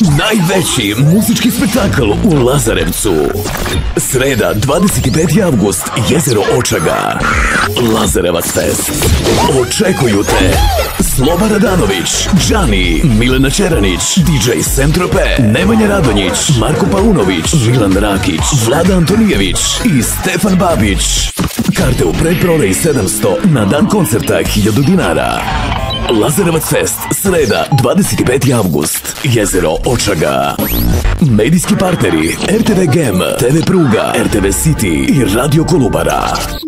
Najveći muzički spektakl u Lazarevcu. Sreda, 25. avgust, jezero Očaga. Lazarevac Fest. Očekuju te. Sloba Radanović, Džani, Milena Čeranić, DJ Sentrope, Nemanja Radonjić, Marko Paunović, Milan Rakić, Vlada Antonijević i Stefan Babić. Karte u predprodaji 700, na dan koncerta 1000 dinara. Lazarevac Fest, sreda, 25. avgust, jezero Očaga. Medijski partneri RTV Gem, TV Pruga, RTV City i Radio Kolubara.